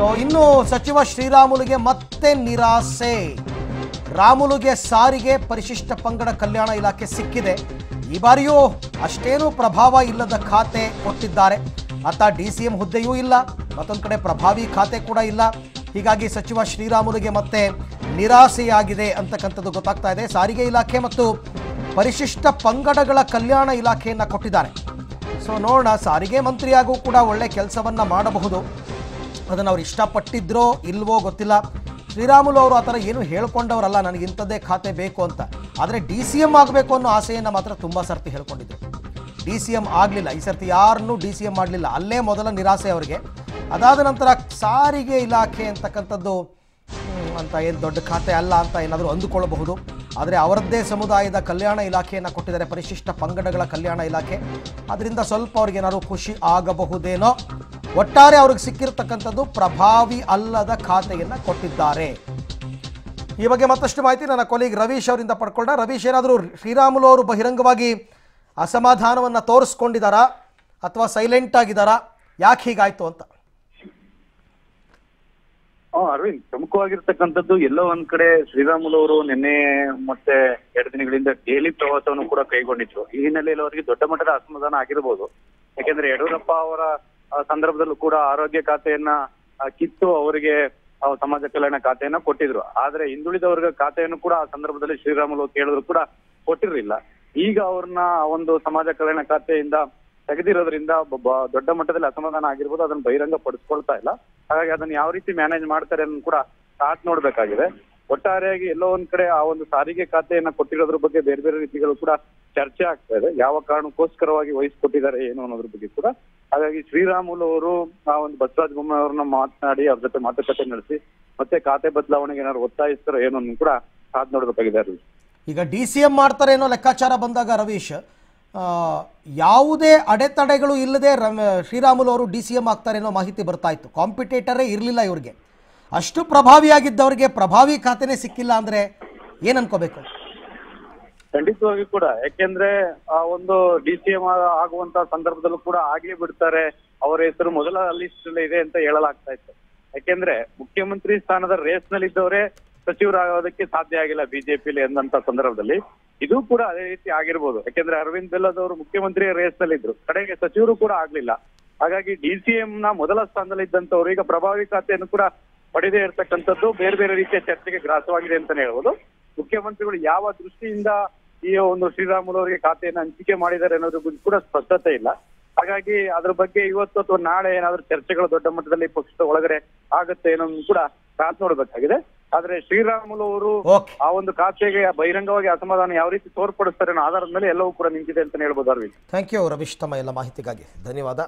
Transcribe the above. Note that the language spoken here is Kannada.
ಸೊ ಇನ್ನು ಸಚಿವ ಶ್ರೀರಾಮುಲುಗೆ ಮತ್ತೆ ನಿರಾಸೆ. ರಾಮುಲುಗೆ ಸಾರಿಗೆ ಪರಿಶಿಷ್ಟ ಪಂಗಡ ಕಲ್ಯಾಣ ಇಲಾಖೆ ಸಿಕ್ಕಿದೆ. ಈ ಬಾರಿಯೂ ಅಷ್ಟೇನೂ ಪ್ರಭಾವ ಇಲ್ಲದ ಖಾತೆ ಕೊಟ್ಟಿದ್ದಾರೆ. ಅತ್ತ ಡಿ ಸಿ ಎಂ ಹುದ್ದೆಯೂ ಇಲ್ಲ, ಮತ್ತೊಂದು ಕಡೆ ಪ್ರಭಾವಿ ಖಾತೆ ಕೂಡ ಇಲ್ಲ. ಹೀಗಾಗಿ ಸಚಿವ ಶ್ರೀರಾಮುಲುಗೆ ಮತ್ತೆ ನಿರಾಸೆಯಾಗಿದೆ ಅಂತಕ್ಕಂಥದ್ದು ಗೊತ್ತಾಗ್ತಾ ಇದೆ. ಸಾರಿಗೆ ಇಲಾಖೆ ಮತ್ತು ಪರಿಶಿಷ್ಟ ಪಂಗಡಗಳ ಕಲ್ಯಾಣ ಇಲಾಖೆಯನ್ನು ಕೊಟ್ಟಿದ್ದಾರೆ. ಸೊ ನೋಡೋಣ, ಸಾರಿಗೆ ಮಂತ್ರಿಯಾಗೂ ಕೂಡ ಒಳ್ಳೆ ಕೆಲಸವನ್ನು ಮಾಡಬಹುದು. ಅದನ್ನು ಅವ್ರು ಇಷ್ಟಪಟ್ಟಿದ್ರೋ ಇಲ್ವೋ ಗೊತ್ತಿಲ್ಲ. ಶ್ರೀರಾಮುಲು ಅವರು ಆ ಥರ ಏನು ಹೇಳ್ಕೊಂಡವರಲ್ಲ, ನನಗೆ ಇಂಥದ್ದೇ ಖಾತೆ ಬೇಕು ಅಂತ. ಆದರೆ ಡಿ ಸಿ ಎಂ ಆಗಬೇಕು ಅನ್ನೋ ಆಸೆಯನ್ನು ಮಾತ್ರ ತುಂಬ ಸರ್ತಿ ಹೇಳ್ಕೊಂಡಿದ್ರು. ಡಿ ಸಿ ಎಂ ಆಗಲಿಲ್ಲ, ಈ ಸರ್ತಿ ಯಾರನ್ನೂ ಡಿ ಸಿ ಎಂ ಮಾಡಲಿಲ್ಲ. ಅಲ್ಲೇ ಮೊದಲ ನಿರಾಸೆ ಅವರಿಗೆ. ಅದಾದ ನಂತರ ಸಾರಿಗೆ ಇಲಾಖೆ ಅಂತಕ್ಕಂಥದ್ದು ಅಂತ ಏನು ದೊಡ್ಡ ಖಾತೆ ಅಲ್ಲ ಅಂತ ಏನಾದರೂ ಅಂದುಕೊಳ್ಳಬಹುದು. ಆದರೆ ಅವರದ್ದೇ ಸಮುದಾಯದ ಕಲ್ಯಾಣ ಇಲಾಖೆಯನ್ನು ಕೊಟ್ಟಿದ್ದಾರೆ, ಪರಿಶಿಷ್ಟ ಪಂಗಡಗಳ ಕಲ್ಯಾಣ ಇಲಾಖೆ. ಅದರಿಂದ ಸ್ವಲ್ಪ ಅವ್ರಿಗೇನಾದ್ರೂ ಖುಷಿ ಆಗಬಹುದೇನೋ, ಒಟ್ಟಾರೆ ಅವ್ರಿಗೆ ಸಿಕ್ಕಿರತಕ್ಕಂಥದ್ದು ಪ್ರಭಾವಿ ಅಲ್ಲದ ಖಾತೆಯನ್ನು ಕೊಟ್ಟಿದ್ದಾರೆ. ಈ ಬಗ್ಗೆ ಮತ್ತಷ್ಟು ಮಾಹಿತಿ ನನ್ನ ಕೊಲೀಗ್ ರವೀಶ್ ಅವರಿಂದ ಪಡ್ಕೊಂಡ ರವೀಶ್, ಏನಾದರೂ ಶ್ರೀರಾಮುಲು ಅವರು ಬಹಿರಂಗವಾಗಿ ಅಸಮಾಧಾನವನ್ನು ತೋರಿಸ್ಕೊಂಡಿದ್ದಾರಾ ಅಥವಾ ಸೈಲೆಂಟ್ ಆಗಿದ್ದಾರಾ? ಯಾಕೆ ಹೀಗಾಯಿತು ಅಂತ. ಅರವಿಂದ್ ಪ್ರಮುಖವಾಗಿರ್ತಕ್ಕಂಥದ್ದು ಎಲ್ಲೋ ಒಂದ್ ಕಡೆ ಶ್ರೀರಾಮುಲು ಅವರು ನಿನ್ನೆ ಮತ್ತೆ ಎರಡು ದಿನಗಳಿಂದ ದೆಹಲಿ ಪ್ರವಾಸವನ್ನು ಕೂಡ ಕೈಗೊಂಡಿದ್ರು. ಈ ಹಿನ್ನೆಲೆಯಲ್ಲಿ ಅವರಿಗೆ ದೊಡ್ಡ ಮಟ್ಟದ ಅಸಮಾಧಾನ ಆಗಿರಬಹುದು ಯಾಕೆಂದ್ರೆ ಯಡಿಯೂರಪ್ಪ ಅವರ ಸಂದರ್ಭದಲ್ಲೂ ಕೂಡ ಆರೋಗ್ಯ ಖಾತೆಯನ್ನ ಕಿತ್ತು ಅವರಿಗೆ ಸಮಾಜ ಕಲ್ಯಾಣ ಖಾತೆಯನ್ನ ಕೊಟ್ಟಿದ್ರು. ಆದ್ರೆ ಹಿಂದುಳಿದ ವರ್ಗ ಖಾತೆಯನ್ನು ಕೂಡ ಆ ಸಂದರ್ಭದಲ್ಲಿ ಶ್ರೀರಾಮುಲು ಕೇಳಿದ್ರು ಕೂಡ ಕೊಟ್ಟಿರ್ಲಿಲ್ಲ. ಈಗ ಅವ್ರನ್ನ ಒಂದು ಸಮಾಜ ಕಲ್ಯಾಣ ಖಾತೆಯಿಂದ ತೆಗೆದಿರೋದ್ರಿಂದ ದೊಡ್ಡ ಮಟ್ಟದಲ್ಲಿ ಅಸಮಾಧಾನ ಆಗಿರ್ಬೋದು, ಅದನ್ನ ಬಹಿರಂಗ ಪಡಿಸ್ಕೊಳ್ತಾ ಇಲ್ಲ. ಹಾಗಾಗಿ ಅದನ್ನ ಯಾವ ರೀತಿ ಮ್ಯಾನೇಜ್ ಮಾಡ್ತಾರೆ ಅನ್ನೋದು ಕೂಡ ಸಾಥ್ ನೋಡ್ಬೇಕಾಗಿದೆ. ಒಟ್ಟಾರೆಯಾಗಿ ಎಲ್ಲೋ ಒಂದ್ ಕಡೆ ಆ ಒಂದು ಸಾರಿಗೆ ಖಾತೆಯನ್ನ ಕೊಟ್ಟಿರೋದ್ರ ಬಗ್ಗೆ ಬೇರೆ ಬೇರೆ ರೀತಿಗಳು ಕೂಡ ಚರ್ಚೆ ಆಗ್ತಾ ಇದೆ. ಯಾವ ಕಾರಣಕ್ಕೋಸ್ಕರವಾಗಿ ವಹಿಸ್ಕೊಟ್ಟಿದ್ದಾರೆ, ಏನು ಅನ್ನೋದ್ರ ಬಗ್ಗೆ ಕೂಡ. ಹಾಗಾಗಿ ಶ್ರೀರಾಮುಲು ಅವರು ಆ ಒಂದು ಬಸವರಾಜ ಬೊಮ್ಮಾಯಿ ಅವ್ರನ್ನ ಮಾತನಾಡಿ, ಅವ್ರ ಜೊತೆ ಮಾತುಕತೆ ನಡೆಸಿ, ಮತ್ತೆ ಖಾತೆ ಬದಲಾವಣೆಗೆ ಏನಾದ್ರು ಒತ್ತಾಯಿಸ್ತಾರೋ ಏನೋ ಕೂಡ ಸಾಧ್ ನೋಡ್ಬೇಕಾಗಿದೆ. ಈಗ ಡಿ ಸಿ ಎಂ ಮಾಡ್ತಾರೆ ಏನೋ ಲೆಕ್ಕಾಚಾರ ಬಂದಾಗ ರವೀಶ್ ಯಾವುದೇ ಅಡೆತಡೆಗಳು ಇಲ್ಲದೆ ರಮ, ಶ್ರೀರಾಮುಲು ಅವರು ಡಿ ಸಿ ಎಂ ಆಗ್ತಾರೆ ಅನ್ನೋ ಮಾಹಿತಿ ಬರ್ತಾ ಇತ್ತು. ಕಾಂಪಿಟೇಟರೇ ಇರಲಿಲ್ಲ ಇವ್ರಿಗೆ. ಅಷ್ಟು ಪ್ರಭಾವಿಯಾಗಿದ್ದವರಿಗೆ ಪ್ರಭಾವಿ ಖಾತೆನೇ ಸಿಕ್ಕಿಲ್ಲ ಅಂದ್ರೆ ಏನ್ ಅನ್ಕೋಬೇಕು? ಖಂಡಿತವಾಗಿ ಕೂಡ. ಯಾಕೆಂದ್ರೆ ಆ ಒಂದು ಡಿ ಸಿ ಎಂ ಆಗುವಂತ ಸಂದರ್ಭದಲ್ಲೂ ಕೂಡ ಆಗೇ ಬಿಡ್ತಾರೆ. ಅವರ ಹೆಸರು ಮೊದಲ ಲಿಸ್ಟ್ ಇದೆ ಅಂತ ಹೇಳಲಾಗ್ತಾ ಇತ್ತು. ಯಾಕೆಂದ್ರೆ ಮುಖ್ಯಮಂತ್ರಿ ಸ್ಥಾನದ ರೇಸ್ನಲ್ಲಿ ಇದ್ದವರೇ ಸಚಿವರಾಗೋದಕ್ಕೆ ಸಾಧ್ಯ ಆಗಿಲ್ಲ ಬಿಜೆಪಿಲಿ ಎಂದಂತ ಸಂದರ್ಭದಲ್ಲಿ. ಇದು ಕೂಡ ಅದೇ ರೀತಿ ಆಗಿರ್ಬೋದು. ಯಾಕೆಂದ್ರೆ ಅರವಿಂದ್ ಬೆಲ್ಲದವರು ಮುಖ್ಯಮಂತ್ರಿ ರೇಸ್ನಲ್ಲಿ ಇದ್ರು ಕಡೆಗೆ ಸಚಿವರು ಕೂಡ ಆಗ್ಲಿಲ್ಲ. ಹಾಗಾಗಿ ಡಿ ಸಿ ಎಂ ನ ಮೊದಲ ಸ್ಥಾನದಲ್ಲಿ ಇದ್ದಂತವ್ರು ಈಗ ಪ್ರಭಾವಿ ಖಾತೆಯನ್ನು ಕೂಡ ಪಡೆದೇ ಇರತಕ್ಕಂಥದ್ದು ಬೇರೆ ಬೇರೆ ರೀತಿಯ ಚರ್ಚೆಗೆ ಗ್ರಾಸವಾಗಿದೆ ಅಂತಾನೆ ಹೇಳ್ಬೋದು. ಮುಖ್ಯಮಂತ್ರಿಗಳು ಯಾವ ದೃಷ್ಟಿಯಿಂದ ಈ ಒಂದು ಶ್ರೀರಾಮುಲು ಅವರಿಗೆ ಖಾತೆಯನ್ನು ಹಂಚಿಕೆ ಮಾಡಿದ್ದಾರೆ ಅನ್ನೋದ್ರ ಕೂಡ ಸ್ಪಷ್ಟತೆ ಇಲ್ಲ. ಹಾಗಾಗಿ ಅದ್ರ ಬಗ್ಗೆ ಇವತ್ತು ಅಥವಾ ನಾಳೆ ಏನಾದ್ರೂ ಚರ್ಚೆಗಳು ದೊಡ್ಡ ಮಟ್ಟದಲ್ಲಿ ಪಕ್ಷದ ಒಳಗಡೆ ಆಗುತ್ತೆ ಅನ್ನೋದು ಕೂಡ ಕಾತ್ ನೋಡ್ಬೇಕಾಗಿದೆ. ಆದ್ರೆ ಶ್ರೀರಾಮುಲು ಅವರು ಆ ಒಂದು ಖಾತೆಗೆ ಬಹಿರಂಗವಾಗಿ ಅಸಮಾಧಾನ ಯಾವ ರೀತಿ ತೋರ್ಪಡಿಸ್ತಾರೆ ಅನ್ನೋ ಆಧಾರದ ಮೇಲೆ ಎಲ್ಲವೂ ಕೂಡ ನಿಂತಿದೆ ಅಂತ ಹೇಳ್ಬೋದು ಅರವಿಂದ್. ಥ್ಯಾಂಕ್ ಯು ರವೀಶ್ ತಮ್ಮ ಎಲ್ಲ ಮಾಹಿತಿಗಾಗಿ. ಧನ್ಯವಾದ.